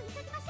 を急ぎまし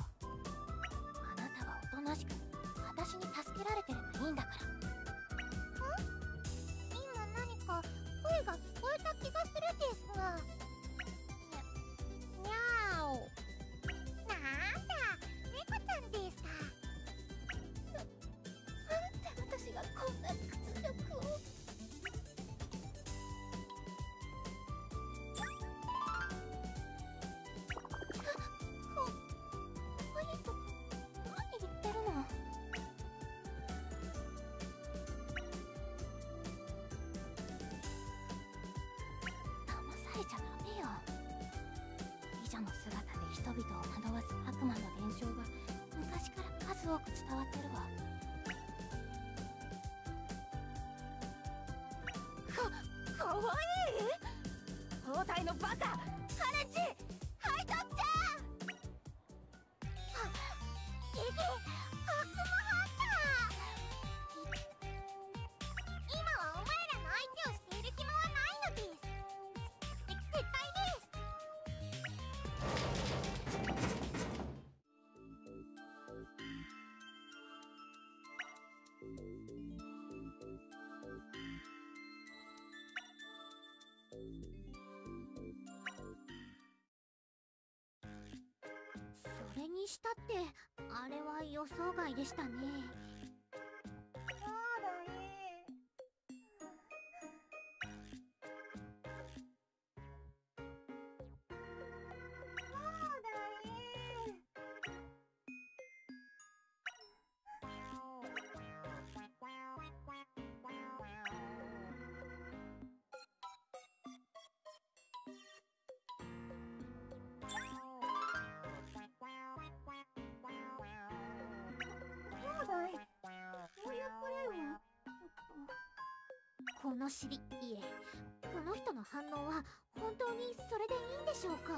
私に助けられてればいいんだから。々を惑わす悪魔の伝承が昔から数多く伝わってるわ。かかわいい！包帯のバカ！したってあれは予想外でしたね。いこうい。うプレーはこの尻いえこの人の反応は本当にそれでいいんでしょうか？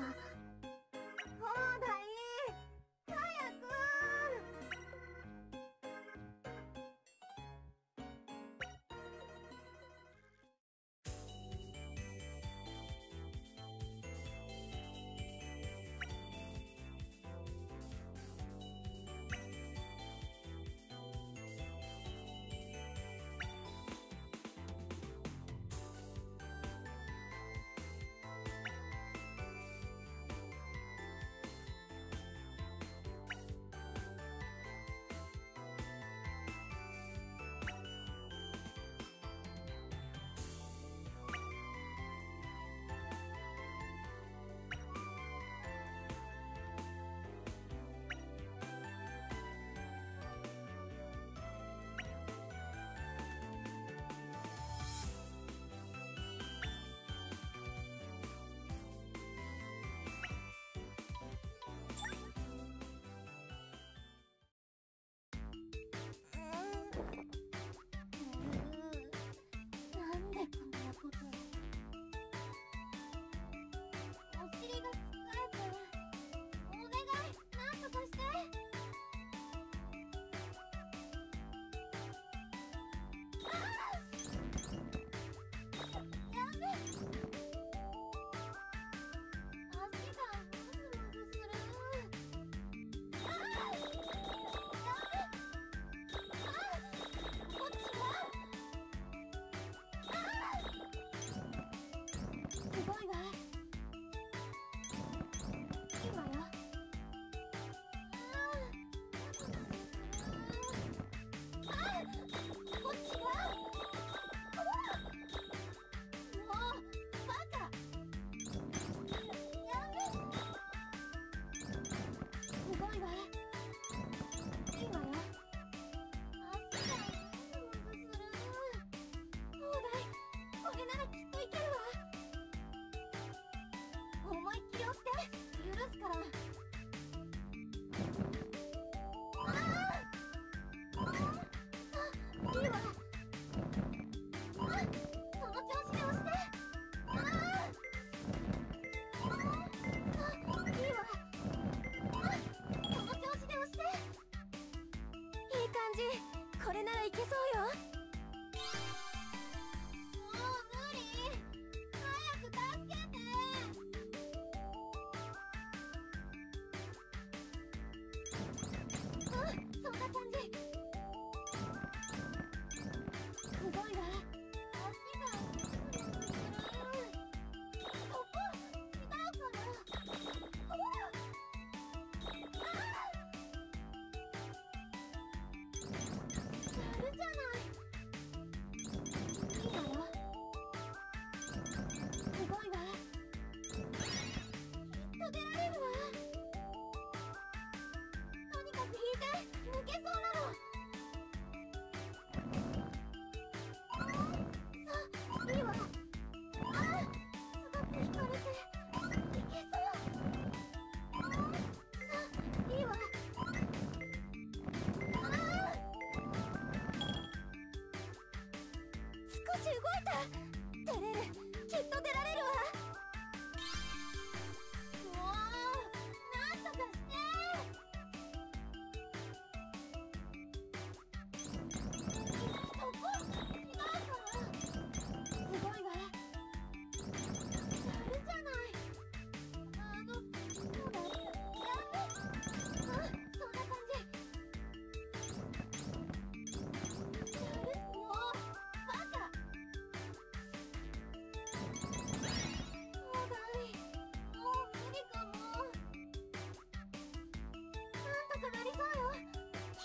人寺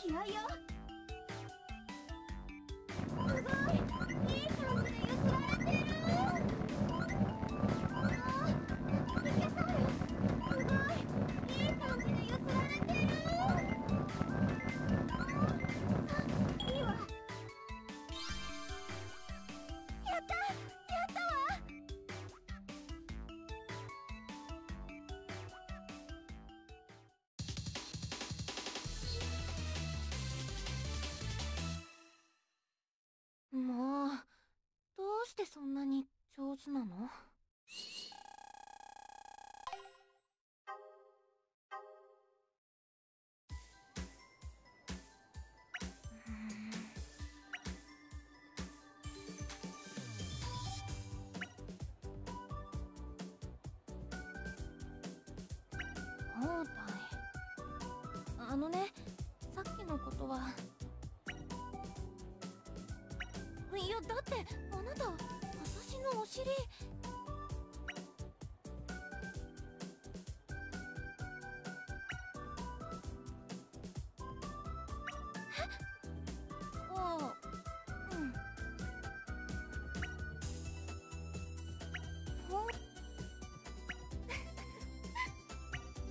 気合よ。すごいしてそんなに上手なの？あのねさっきのことはだってあなた私のお尻。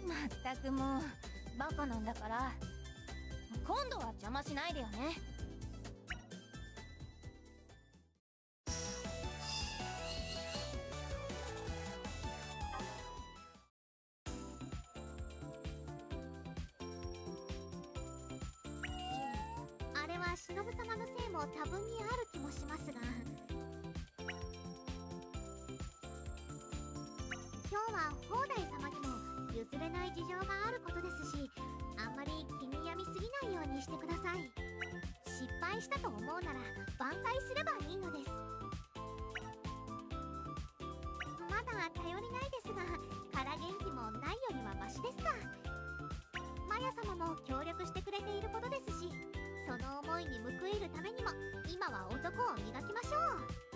まったくもうバカなん。だから今度は邪魔しないでよねも多分にある気もしますが。今日は砲台様にも譲れない事情があることですしあんまり気に病みすぎないようにしてください。失敗したと思うなら挽回すればいいのです。まだ頼りないですが空元気もないよりはマシですか。マヤ様も協力してくれていることですしその思いに報いるためにも今は男を磨きましょう。